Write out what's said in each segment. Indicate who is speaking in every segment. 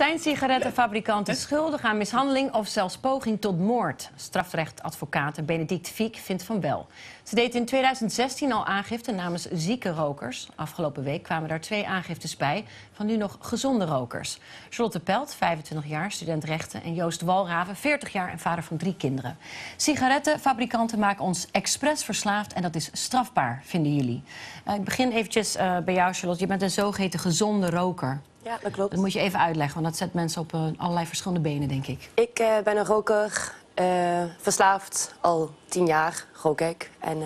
Speaker 1: Zijn sigarettenfabrikanten schuldig aan mishandeling of zelfs poging tot moord? Strafrechtadvocaat Benedict Fiek vindt van wel. Ze deed in 2016 al aangifte namens zieke rokers. Afgelopen week kwamen daar twee aangiftes bij van nu nog gezonde rokers. Charlotte Pelt, 25 jaar, student rechten. En Joost Walraven, 40 jaar en vader van drie kinderen. Sigarettenfabrikanten maken ons expres verslaafd en dat is strafbaar, vinden jullie. Uh, ik begin eventjes uh, bij jou, Charlotte. Je bent een zogeheten gezonde roker.
Speaker 2: Ja, dat klopt.
Speaker 1: Dat moet je even uitleggen, want dat zet mensen op uh, allerlei verschillende benen, denk ik.
Speaker 2: Ik ben een roker, uh, verslaafd. Al tien jaar rook ik. En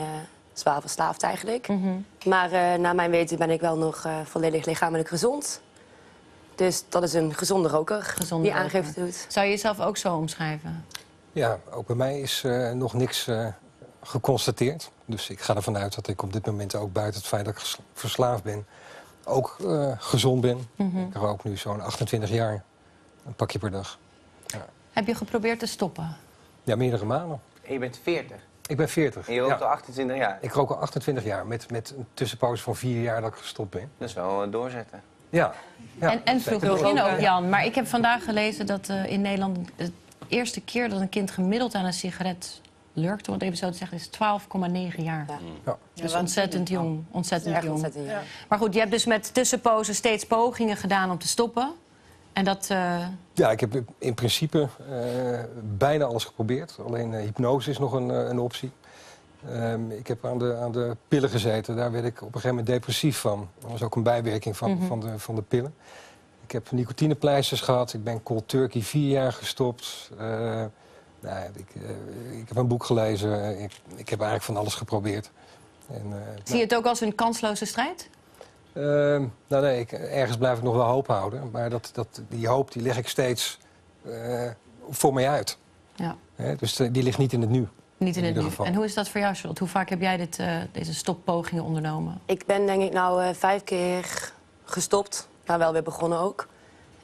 Speaker 2: zwaar verslaafd eigenlijk. Mm -hmm. Maar na mijn weten ben ik wel nog volledig lichamelijk gezond. Dus dat is een gezonde roker
Speaker 1: gezonde
Speaker 2: die aangifte doet.
Speaker 1: Zou je jezelf ook zo omschrijven?
Speaker 3: Ja, ook bij mij is nog niks geconstateerd. Dus ik ga ervan uit dat ik op dit moment ook buiten het feit dat ik verslaafd ben ook uh, gezond ben. Mm -hmm. Ik rook nu zo'n 28 jaar. Een pakje per dag.
Speaker 1: Ja. Heb je geprobeerd te stoppen?
Speaker 3: Ja, meerdere malen.
Speaker 4: En je bent 40?
Speaker 3: Ik ben 40.
Speaker 4: En je rookt ja. al 28 jaar?
Speaker 3: Ik rook al 28 jaar, met, met een tussenpauze van vier jaar dat ik gestopt ben.
Speaker 4: Dat is wel doorzetten.
Speaker 3: Ja.
Speaker 1: ja. En, en vroeg begin ook, Jan. Maar ik heb vandaag gelezen dat uh, in Nederland... de eerste keer dat een kind gemiddeld aan een sigaret lurkt, om het even zo te zeggen, is 12,9 jaar. Ja. Ja. Dus ontzettend jong. Ontzettend jong. Ontzettend jong. Maar goed, je hebt dus met tussenpozen steeds pogingen gedaan om te stoppen. En dat... Uh...
Speaker 3: Ja, ik heb in principe uh, bijna alles geprobeerd. Alleen uh, hypnose is nog een, een optie. Um, ik heb aan de, aan de pillen gezeten. Daar werd ik op een gegeven moment depressief van. Dat was ook een bijwerking van, mm -hmm. van, de, van de pillen. Ik heb nicotinepleisters gehad. Ik ben cold turkey vier jaar gestopt. Nou, ik, ik, heb een boek gelezen. Ik, ik, heb eigenlijk van alles geprobeerd.
Speaker 1: En, Zie je het ook als een kansloze strijd?
Speaker 3: Uh, nou nee, ik, ergens blijf ik nog wel hoop houden. Maar dat, dat, die hoop die leg ik steeds uh, voor mij uit. Ja. dus die ligt niet in het nu.
Speaker 1: Niet in, in het nu. Geval. En hoe is dat voor jou, Charlotte? Hoe vaak heb jij dit, deze stoppogingen ondernomen?
Speaker 2: Ik ben denk ik nou vijf keer gestopt. Maar wel weer begonnen ook.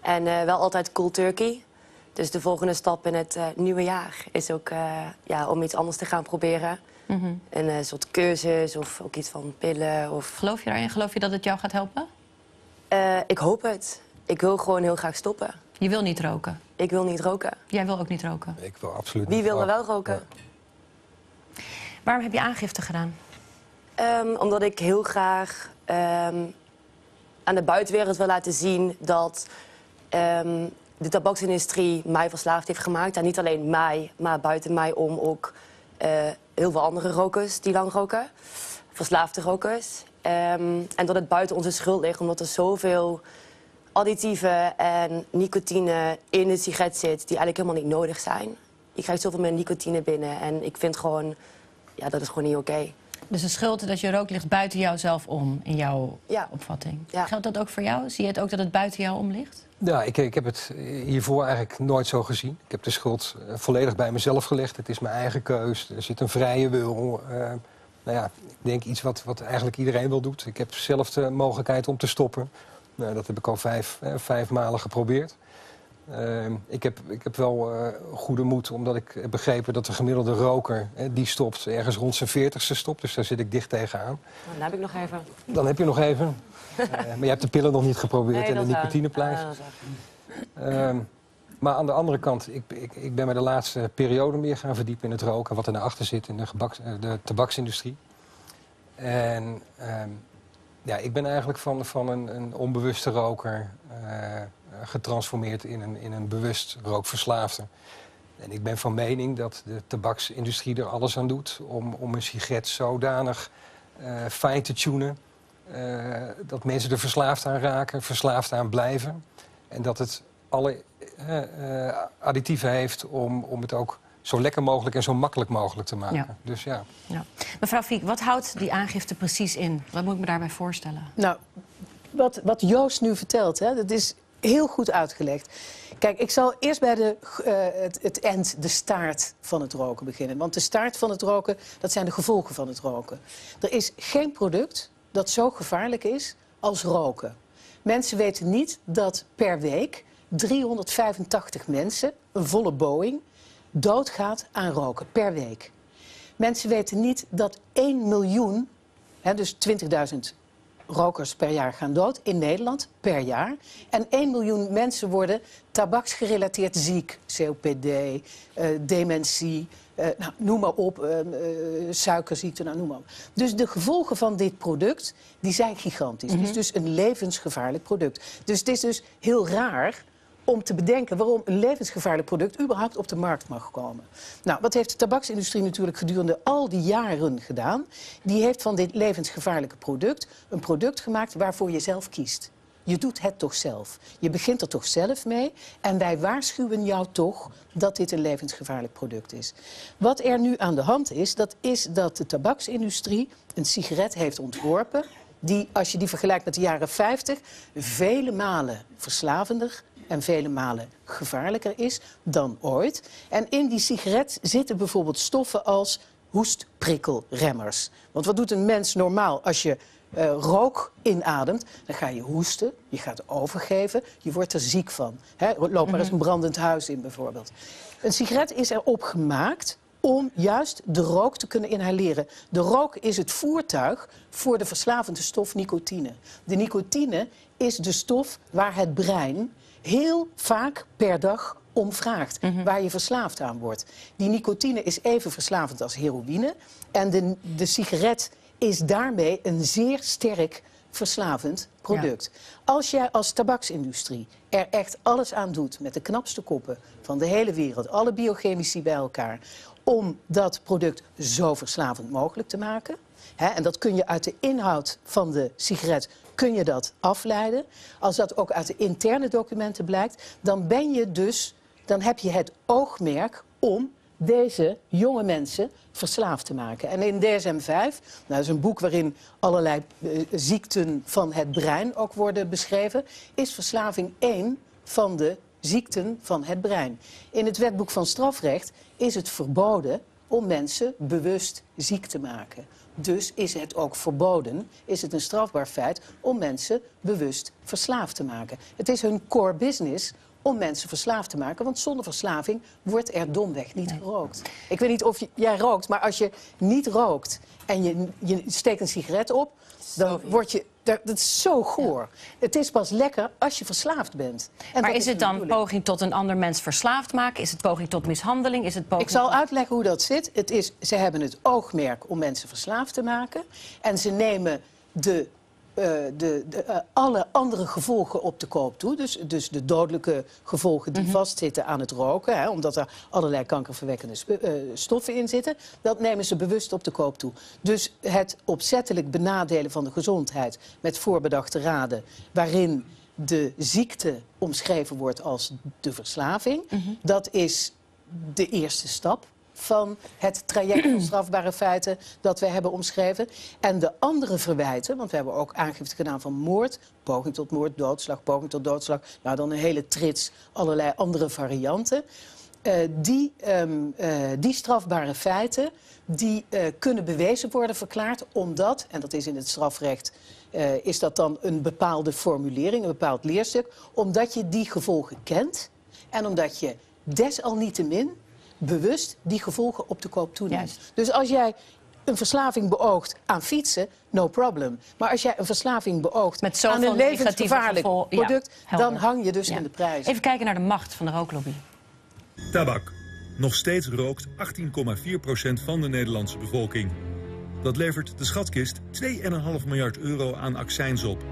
Speaker 2: En wel altijd cool turkey. Dus de volgende stap in het uh, nieuwe jaar is ook uh, ja, om iets anders te gaan proberen. Mm -hmm. Een uh, soort cursus of ook iets van pillen. Of...
Speaker 1: Geloof je daarin? Geloof je dat het jou gaat helpen?
Speaker 2: ik hoop het. Ik wil gewoon heel graag stoppen.
Speaker 1: Je wil niet roken?
Speaker 2: Ik wil niet roken.
Speaker 1: Jij wil ook niet roken?
Speaker 3: Ik wil absoluut
Speaker 2: Wie
Speaker 3: niet
Speaker 2: wil er wel roken?
Speaker 1: Ja. Waarom heb je aangifte gedaan?
Speaker 2: Um, omdat ik heel graag um, aan de buitenwereld wil laten zien dat... Um, de tabaksindustrie mij verslaafd heeft gemaakt. En niet alleen mij, maar buiten mij om ook uh, heel veel andere rokers die lang roken. Verslaafde rokers. Um, en dat het buiten onze schuld ligt, omdat er zoveel additieven en nicotine in de sigaret zit... die eigenlijk helemaal niet nodig zijn. Je krijgt zoveel meer nicotine binnen en ik vind gewoon... ja, dat is gewoon niet oké.
Speaker 1: Dus de schuld dat je rook ligt buiten jouzelf om, in jouw ja. opvatting. Ja. Geldt dat ook voor jou? Zie je het ook dat het buiten jou om ligt?
Speaker 3: Ja, ik, ik heb het hiervoor eigenlijk nooit zo gezien. Ik heb de schuld volledig bij mezelf gelegd. Het is mijn eigen keus. Er zit een vrije wil. Uh, nou ja, ik denk iets wat, wat eigenlijk iedereen wel doet. Ik heb zelf de mogelijkheid om te stoppen. Nou, dat heb ik al vijf, eh, vijf malen geprobeerd. Uh, ik, heb, ik heb wel uh, goede moed, omdat ik heb begrepen dat de gemiddelde roker... Hè, die stopt ergens rond zijn veertigste stopt, dus daar zit ik dicht tegenaan.
Speaker 2: Oh, dan heb ik nog even.
Speaker 3: Dan heb je nog even. uh, maar je hebt de pillen nog niet geprobeerd nee, en de nicotinepleisters. Uh, maar aan de andere kant, ik, ik, ik, ben me de laatste periode meer gaan verdiepen in het roken... wat er naar achter zit in de, gebaks, de tabaksindustrie. En ehm, ja, ik ben eigenlijk van, van een, een onbewuste roker getransformeerd in een, in een bewust rookverslaafde. En ik ben van mening dat de tabaksindustrie er alles aan doet om, om een sigaret zodanig uh, fijn te tunen... Uh, dat mensen er verslaafd aan raken, verslaafd aan blijven. En dat het alle uh, additieven heeft om, om het ook zo lekker mogelijk en zo makkelijk mogelijk te maken. Ja. Dus ja. ja.
Speaker 1: Mevrouw Fiek, wat houdt die aangifte precies in? Wat moet ik me daarbij voorstellen?
Speaker 5: Nou, wat, wat Joost nu vertelt, hè, dat is heel goed uitgelegd. Kijk, ik zal eerst bij de, uh, het, het eind, de staart van het roken beginnen. Want de staart van het roken, dat zijn de gevolgen van het roken. Er is geen product dat zo gevaarlijk is als roken. Mensen weten niet dat per week 385 mensen, een volle Boeing, doodgaat aan roken per week. Mensen weten niet dat 1 miljoen, hè, dus 20.000 rokers per jaar gaan dood in Nederland per jaar. En 1 miljoen mensen worden tabaksgerelateerd ziek. COPD, eh, dementie, eh, nou, noem maar op, eh, eh, suikerziekte, nou, noem maar op. Dus de gevolgen van dit product die zijn gigantisch. Het is dus een levensgevaarlijk product. Dus het is dus heel raar om te bedenken waarom een levensgevaarlijk product überhaupt op de markt mag komen. Nou, wat heeft de tabaksindustrie natuurlijk gedurende al die jaren gedaan? Die heeft van dit levensgevaarlijke product een product gemaakt waarvoor je zelf kiest. Je doet het toch zelf. Je begint er toch zelf mee. En wij waarschuwen jou toch dat dit een levensgevaarlijk product is. Wat er nu aan de hand is, dat is dat de tabaksindustrie een sigaret heeft ontworpen. Die, als je die vergelijkt met de jaren 50, vele malen verslavender en vele malen gevaarlijker is dan ooit. En in die sigaret zitten bijvoorbeeld stoffen als hoestprikkelremmers. Want wat doet een mens normaal als je uh, rook inademt? Dan ga je hoesten, je gaat overgeven, je wordt er ziek van. He, loop maar eens een brandend huis in bijvoorbeeld. Een sigaret is erop gemaakt om juist de rook te kunnen inhaleren. De rook is het voertuig voor de verslavende stof nicotine. De nicotine is de stof waar het brein heel vaak per dag om vraagt,
Speaker 1: Mhm.
Speaker 5: waar je verslaafd aan wordt. Die nicotine is even verslavend als heroïne. En de, de sigaret is daarmee een zeer sterk verslavend product. Als jij als tabaksindustrie er echt alles aan doet met de knapste koppen van de hele wereld, alle biochemici bij elkaar, om dat product zo verslavend mogelijk te maken. Hè, en dat kun je uit de inhoud van de sigaret kun je dat afleiden. Als dat ook uit de interne documenten blijkt, dan ben je dus, dan heb je het oogmerk om deze jonge mensen verslaafd te maken. En in DSM-5, nou, dat is een boek waarin allerlei eh, ziekten van het brein ook worden beschreven, is verslaving één van de ziekten van het brein. In het wetboek van strafrecht is het verboden om mensen bewust ziek te maken. Dus is het ook verboden, is het een strafbaar feit om mensen bewust verslaafd te maken. Het is hun core business om mensen verslaafd te maken. Want zonder verslaving wordt er domweg niet gerookt. Ik weet niet of je- jij rookt, maar als je niet rookt en je, je steekt een sigaret op, dan word je. Dat dat is zo goor. Het is pas lekker als je verslaafd bent. En
Speaker 1: Maar is het dan poging tot een ander mens verslaafd maken? Is het poging tot mishandeling? Is het poging
Speaker 5: Ik zal uitleggen hoe dat zit. Het is, ze hebben het oogmerk om mensen verslaafd te maken. En ze nemen de, de, de, eh, alle andere gevolgen op de koop toe. Dus, dus de dodelijke gevolgen die vastzitten aan het roken. Hè, omdat er allerlei kankerverwekkende eh, stoffen in zitten. Dat nemen ze bewust op de koop toe. Dus het opzettelijk benadelen van de gezondheid met voorbedachte raden. waarin de ziekte omschreven wordt als de verslaving. Dat is de eerste stap van het traject van strafbare feiten dat we hebben omschreven. En de andere verwijten, want we hebben ook aangifte gedaan van moord, poging tot moord, doodslag, poging tot doodslag. Nou, dan een hele trits, allerlei andere varianten. Eh, die, ehm, eh, die strafbare feiten die eh, kunnen bewezen worden verklaard omdat, en dat is in het strafrecht, is dat dan een bepaalde formulering, een bepaald leerstuk, omdat je die gevolgen kent en omdat je desalniettemin bewust die gevolgen op de koop toeneemt.
Speaker 1: Juist.
Speaker 5: Dus als jij een verslaving beoogt aan fietsen, no problem. Maar als jij een verslaving beoogt
Speaker 1: Met zoveel
Speaker 5: aan een
Speaker 1: negatieve
Speaker 5: levensgevaarlijk
Speaker 1: ja,
Speaker 5: product, dan hang je dus
Speaker 1: Ja.
Speaker 5: in de prijs.
Speaker 1: Even kijken naar de macht van de rooklobby.
Speaker 6: Tabak. Nog steeds rookt 18,4% van de Nederlandse bevolking. Dat levert de schatkist 2,5 miljard euro aan accijns op.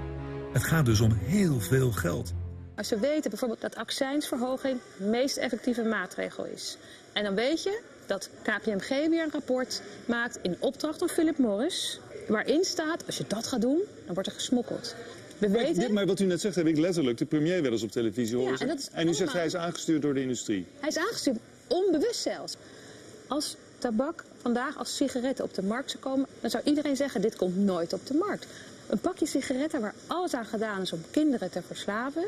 Speaker 6: Het gaat dus om heel veel geld.
Speaker 7: Als we weten bijvoorbeeld dat accijnsverhoging de meest effectieve maatregel is. En dan weet je dat KPMG weer een rapport maakt in opdracht van Philip Morris. Waarin staat, als je dat gaat doen, dan wordt er gesmokkeld. We
Speaker 8: Dit,
Speaker 7: weten,
Speaker 8: maar wat u net zegt, heb ik letterlijk de premier wel eens op televisie horen
Speaker 7: Ja, en
Speaker 8: zeggen.
Speaker 7: dat is
Speaker 8: En u zegt hij is aangestuurd door de industrie.
Speaker 7: hij is aangestuurd, onbewust zelfs. Als tabak vandaag als sigaretten op de markt zou komen, dan zou iedereen zeggen, dit komt nooit op de markt. Een pakje sigaretten waar alles aan gedaan is om kinderen te verslaven,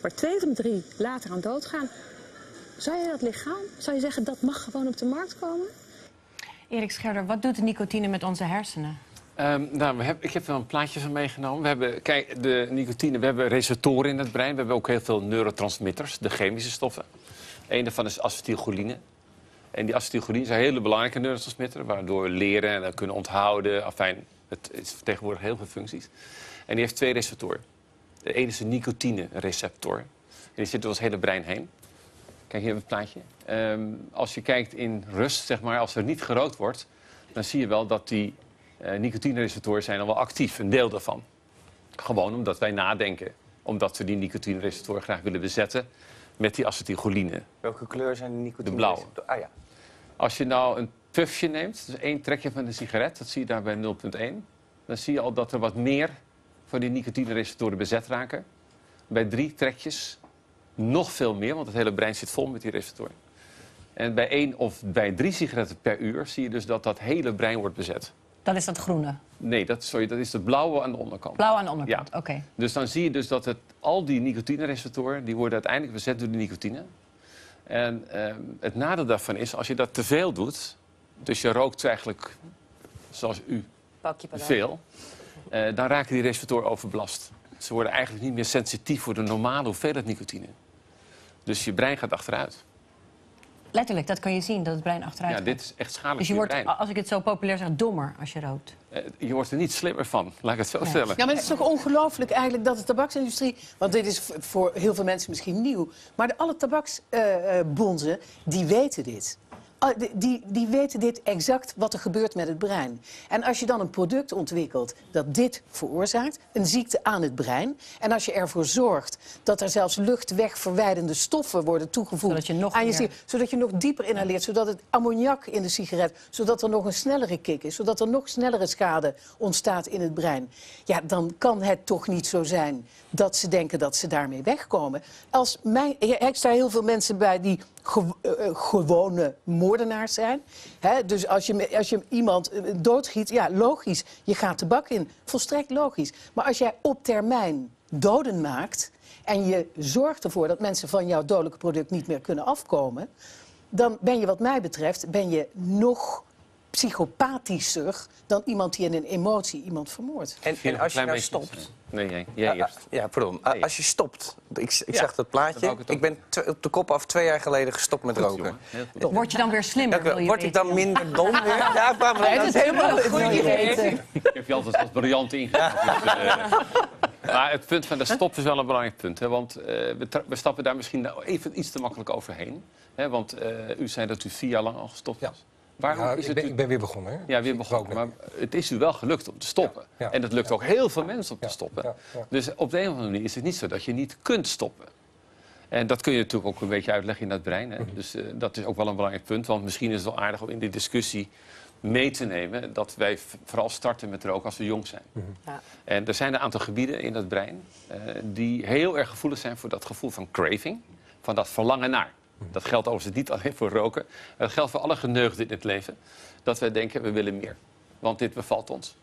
Speaker 7: waar twee van drie later aan doodgaan. Zou je dat legaal? Zou je zeggen, dat mag gewoon op de markt komen?
Speaker 1: Erik Scherder, wat doet de nicotine met onze hersenen?
Speaker 9: Ehm, nou, we hebben, ik heb wel een plaatje van meegenomen. We hebben, kijk, de nicotine, we hebben receptoren in het brein. We hebben ook heel veel neurotransmitters, de chemische stoffen. Een daarvan is acetylcholine. En die acetylcholine is een hele belangrijke neurotransmitter... waardoor we leren en kunnen onthouden. Afijn, Het is tegenwoordig heel veel functies. En die heeft twee receptoren. De ene is een nicotine-receptor. En die zit door het hele brein heen. Kijk, hier hebben we het plaatje. Ehm, als je kijkt in rust, zeg maar, als er niet gerookt wordt... dan zie je wel dat die uh, nicotine-receptoren zijn al wel actief, een deel daarvan. Gewoon omdat wij nadenken. Omdat we die nicotine-receptoren graag willen bezetten met die acetylcholine.
Speaker 4: Welke kleur zijn de nicotine?
Speaker 9: De blauwe.
Speaker 4: Ah ja.
Speaker 9: Als je nou een puffje neemt, dus één trekje van een sigaret, dat zie je daar bij 0,1. Dan zie je al dat er wat meer van die nicotine-receptoren bezet raken. Bij drie trekjes nog veel meer, want het hele brein zit vol met die receptoren. En bij één of bij drie sigaretten per uur zie je dus dat dat hele brein wordt bezet.
Speaker 1: Dan is dat groene.
Speaker 9: Nee, dat, sorry, dat is de blauwe aan de onderkant.
Speaker 1: Blauw aan de onderkant,
Speaker 9: Ja.
Speaker 1: oké.
Speaker 9: Dus dan zie je dus dat het, al die nicotine-receptoren... die worden uiteindelijk bezet door de nicotine. En ehm, het nadeel daarvan is, als je dat te veel doet... dus je rookt eigenlijk, zoals u,
Speaker 2: Pakje
Speaker 9: veel... eh, dan raken die receptoren overbelast. Ze worden eigenlijk niet meer sensitief voor de normale hoeveelheid nicotine. Dus je brein gaat achteruit.
Speaker 1: Letterlijk, dat kan je zien, dat het brein achteruit
Speaker 9: Ja,
Speaker 1: gaat.
Speaker 9: dit is echt schadelijk
Speaker 1: Dus je wordt,
Speaker 9: brein.
Speaker 1: als ik het zo populair zeg, dommer als je rookt.
Speaker 9: Eh, je wordt er niet slimmer van, laat ik het zo
Speaker 1: Nee.
Speaker 9: stellen.
Speaker 5: Ja, maar het is toch ongelooflijk eigenlijk dat de tabaksindustrie... want dit is voor heel veel mensen misschien nieuw... maar de, alle tabaksbonzen, die weten dit. Al- die- Die, weten dit exact wat er gebeurt met het brein. En als je dan een product ontwikkelt dat dit veroorzaakt... een ziekte aan het brein... en als je ervoor zorgt dat er zelfs luchtwegverwijdende stoffen worden toegevoegd...
Speaker 1: Zodat je nog
Speaker 5: aan je
Speaker 1: meer-
Speaker 5: zodat je nog dieper inhaleert, zodat het ammoniak in de sigaret, zodat er nog een snellere kick is, zodat er nog snellere schade ontstaat in het brein. Ja, dan kan het toch niet zo zijn dat ze denken dat ze daarmee wegkomen. Als mijn, ja, ik sta heel veel mensen bij die eh, eh, gewone moordenaars zijn. Hè, dus als je, als je iemand eh, doodschiet, ja, logisch, je gaat de bak in. Volstrekt logisch. Maar als jij op termijn doden maakt en je zorgt ervoor dat mensen van jouw dodelijke product niet meer kunnen afkomen, dan ben je wat mij betreft ben je nog psychopathischer dan iemand die in een emotie iemand vermoordt.
Speaker 4: En, en als je nou stopt...
Speaker 9: Nee, jij, jij
Speaker 4: Ja,
Speaker 9: eerst.
Speaker 4: ja, pardon.
Speaker 9: Nee.
Speaker 4: Als je stopt. Ik, ik
Speaker 9: Ja,
Speaker 4: zag dat plaatje.
Speaker 9: ik
Speaker 4: ben op de kop af twee jaar geleden gestopt met roken.
Speaker 1: Word je dan weer slimmer? Je
Speaker 4: Word ik dan minder dom weer? Ja, maar dat is
Speaker 5: helemaal
Speaker 1: goed.
Speaker 9: Ik heb je altijd als briljant. Dus, eh, maar het punt van de stop is wel een belangrijk punt. Hè, want eh, we, we stappen daar misschien nou even iets te makkelijk overheen. Hè, want eh, u zei dat u vier jaar lang al gestopt
Speaker 3: Ja.
Speaker 9: was. Waarom
Speaker 3: Ja,
Speaker 9: is
Speaker 3: ik,
Speaker 9: het
Speaker 3: ben,
Speaker 9: u...
Speaker 3: ik ben weer begonnen. Hè?
Speaker 9: Ja, weer begonnen. Maar het is u wel gelukt om te stoppen.
Speaker 3: Ja, ja.
Speaker 9: En dat lukt ook heel veel mensen om te stoppen.
Speaker 3: ja, ja.
Speaker 9: Dus op de een of andere manier is het niet zo dat je niet kunt stoppen. En dat kun je natuurlijk ook een beetje uitleggen in dat brein.
Speaker 3: Mhm.
Speaker 9: Hè? Dus eh, dat is ook wel een belangrijk punt. Want misschien is het wel aardig om in die discussie mee te nemen... dat wij vooral starten met roken als we jong zijn.
Speaker 3: Mhm.
Speaker 2: Ja.
Speaker 9: En er zijn een aantal gebieden in dat brein... eh, die heel erg gevoelig zijn voor dat gevoel van craving. Van dat verlangen naar. Dat geldt overigens niet alleen voor roken. Dat geldt voor alle geneugden in het leven. Dat wij denken, we willen meer. Want dit bevalt ons.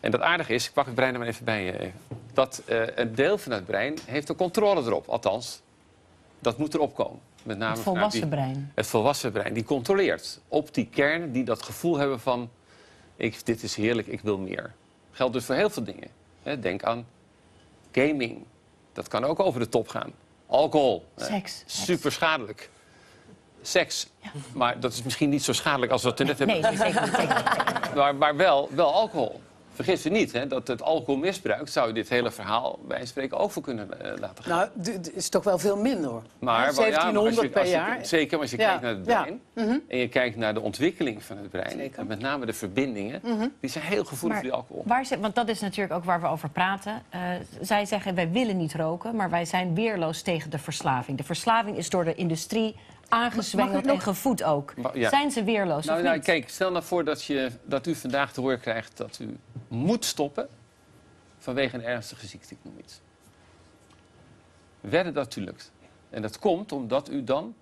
Speaker 9: En dat aardige is, ik pak het brein er maar even bij je. even. Dat eh, een deel van het brein heeft de controle erop. Althans, dat moet erop komen. Met name
Speaker 1: Het volwassen
Speaker 9: die-
Speaker 1: brein.
Speaker 9: het volwassen brein. Die controleert op die kern die dat gevoel hebben van... Ik, dit is heerlijk, ik wil meer. Geldt dus voor heel veel dingen. Denk aan gaming. Dat kan ook over de top gaan. Alcohol. hè,
Speaker 1: Seks.
Speaker 9: Super schadelijk. Seks. Maar dat is misschien niet zo schadelijk als we het er net hebben
Speaker 1: Nee, zeker niet. Zeker niet.
Speaker 9: maar, maar wel, wel alcohol. Vergis je niet, hè, dat het alcoholmisbruik zou je dit hele verhaal bij spreken ook voor kunnen eh, laten gaan.
Speaker 5: Nou, het is toch wel veel minder hoor.
Speaker 9: maar, ja, maar als
Speaker 5: 1700
Speaker 9: je-
Speaker 5: per
Speaker 9: als je-
Speaker 5: jaar.
Speaker 9: Zeker, als je
Speaker 5: Ja,
Speaker 9: kijkt naar het
Speaker 5: ja.
Speaker 9: brein
Speaker 5: Mhm.
Speaker 9: en je kijkt naar de ontwikkeling van het brein,
Speaker 5: Zeker.
Speaker 9: en met name de verbindingen, die zijn heel gevoelig
Speaker 1: Maar
Speaker 9: voor die alcohol.
Speaker 1: Waar zit, want dat is natuurlijk ook waar we over praten. Eh, zij zeggen, wij willen niet roken, maar wij zijn weerloos tegen de verslaving. De verslaving is door de industrie aangezwengeld
Speaker 5: Mag ik nog-
Speaker 1: en gevoed ook.
Speaker 9: Ja.
Speaker 1: Zijn ze weerloos
Speaker 9: Nou,
Speaker 1: of
Speaker 9: nou, kijk, stel nou voor dat, je, dat u vandaag te horen krijgt dat u moet stoppen vanwege een ernstige ziekte, ik noem iets. Wedden dat u lukt. En dat komt omdat u dan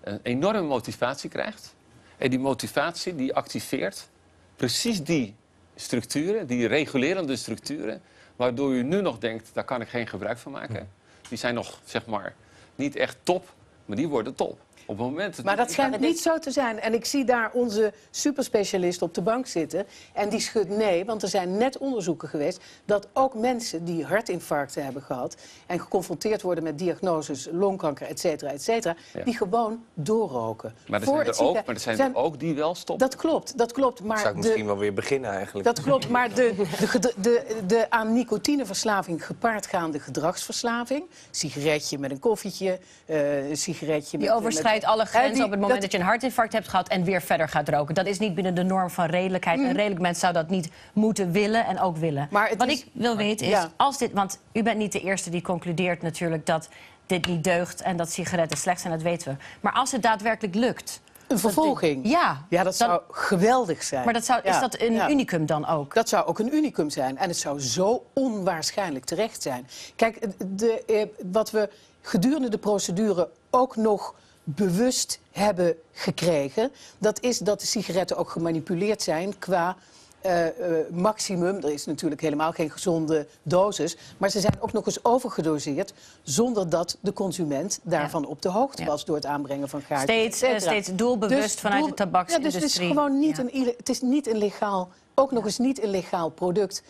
Speaker 9: een enorme motivatie krijgt. En die motivatie die activeert precies die structuren, die regulerende structuren, waardoor u nu nog denkt, daar kan ik geen gebruik van maken. Die zijn nog, zeg maar, niet echt top, maar die worden top. Op het moment...
Speaker 5: Maar dat schijnt niet zo te zijn. En ik zie daar onze superspecialist op de bank zitten. En die schudt nee, want er zijn net onderzoeken geweest... dat ook mensen die hartinfarcten hebben gehad... en geconfronteerd worden met diagnoses, longkanker, et cetera, et cetera...
Speaker 9: Ja.
Speaker 5: die gewoon doorroken.
Speaker 9: Maar er
Speaker 5: Voor
Speaker 9: zijn er ook, maar er zijn er ook die wel stoppen.
Speaker 5: Dat klopt, dat klopt. Maar
Speaker 4: Zou ik
Speaker 5: de-
Speaker 4: misschien wel weer beginnen eigenlijk.
Speaker 5: dat klopt, maar de, de, de, de aan nicotineverslaving gepaardgaande gedragsverslaving... sigaretje met een koffietje, eh, een sigaretje
Speaker 1: Die
Speaker 5: met...
Speaker 1: overschrijdt alle grenzen
Speaker 5: die-
Speaker 1: op het moment
Speaker 5: dat-
Speaker 1: dat, je een hartinfarct hebt gehad en weer verder gaat roken. Dat is niet binnen de norm van redelijkheid. Een redelijk mens zou dat niet moeten willen en ook willen.
Speaker 5: Maar
Speaker 1: Wat
Speaker 5: is-
Speaker 1: ik wil weten is,
Speaker 5: Ja.
Speaker 1: als dit, want u bent niet de eerste die concludeert natuurlijk dat dit niet deugt en dat sigaretten slecht zijn, dat weten we. Maar als het daadwerkelijk lukt.
Speaker 5: Een vervolging.
Speaker 1: Ja,
Speaker 5: Ja, dat
Speaker 1: dan-
Speaker 5: zou geweldig zijn.
Speaker 1: Maar dat zou, is dat een
Speaker 5: ja.
Speaker 1: unicum dan ook?
Speaker 5: Dat zou ook een unicum zijn. En het zou zo onwaarschijnlijk terecht zijn. Kijk, de, eh, wat we gedurende de procedure ook nog bewust hebben gekregen... dat is dat de sigaretten ook gemanipuleerd zijn qua eh, eh, maximum. Er is natuurlijk helemaal geen gezonde dosis. Maar ze zijn ook nog eens overgedoseerd... zonder dat de consument daarvan op de hoogte
Speaker 1: Ja.
Speaker 5: was... door het aanbrengen van gaatjes,
Speaker 1: Steeds, eh, steeds doelbewust vanuit de
Speaker 5: Ja,
Speaker 1: tabaksindustrie.
Speaker 5: dus het is gewoon niet, een, het is niet een legaal... ook nog eens niet een legaal product...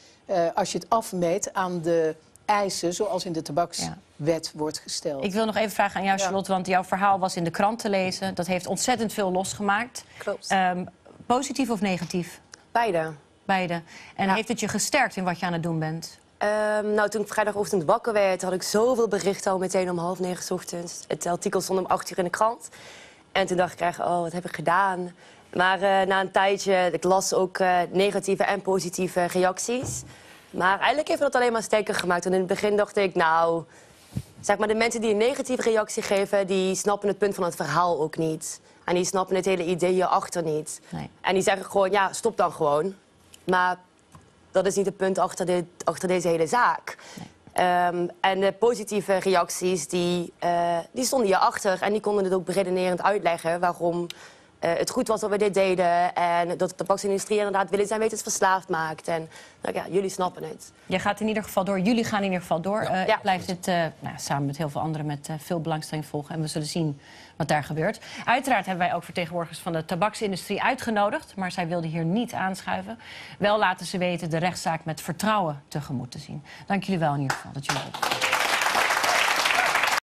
Speaker 5: als je het afmeet aan de eisen zoals in de tabakswet wordt gesteld.
Speaker 1: Ik wil nog even vragen aan jou,
Speaker 5: Ja.
Speaker 1: Charlotte, want jouw verhaal was in de krant te lezen. Dat heeft ontzettend veel losgemaakt.
Speaker 2: Klopt.
Speaker 1: Ehm, positief of negatief?
Speaker 2: Beide.
Speaker 1: Beide. En
Speaker 2: Ja.
Speaker 1: heeft het je gesterkt in wat je aan het doen bent?
Speaker 2: Ehm, nou, toen ik vrijdagochtend wakker werd, had ik zoveel berichten al meteen om half negen 's ochtends. Het artikel stond om acht uur in de krant. En toen dacht ik oh, wat heb ik gedaan? Maar eh, na een tijdje, ik las ook eh, negatieve en positieve reacties. Maar eigenlijk heeft dat alleen maar sterker gemaakt. En in het begin dacht ik, nou, zeg maar, de mensen die een negatieve reactie geven, die snappen het punt van het verhaal ook niet. En die snappen het hele idee hierachter niet.
Speaker 1: Nee.
Speaker 2: En die zeggen gewoon, ja, stop dan gewoon. Maar dat is niet het punt achter, dit, achter deze hele zaak. Ehm, en de positieve reacties, die, eh, die stonden hierachter. En die konden het ook beredenerend uitleggen waarom eh, het goed was dat we dit deden. En dat de tabaksindustrie inderdaad willens en wetens verslaafd maakt. En nou ja, jullie snappen het.
Speaker 1: Jij gaat in ieder geval door. Jullie gaan in ieder geval door. Eh,
Speaker 2: Ja.
Speaker 1: Ik blijf dit eh, nou, samen met heel veel anderen met eh, veel belangstelling volgen. En we zullen zien wat daar gebeurt. Uiteraard hebben wij ook vertegenwoordigers van de tabaksindustrie uitgenodigd. Maar zij wilden hier niet aanschuiven. Wel laten ze weten de rechtszaak met vertrouwen tegemoet te zien. Dank jullie wel in ieder geval dat jullie.